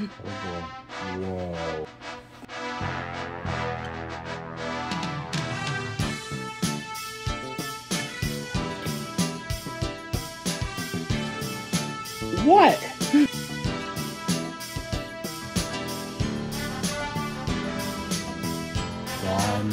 Oh boy. Whoa. What? Gone.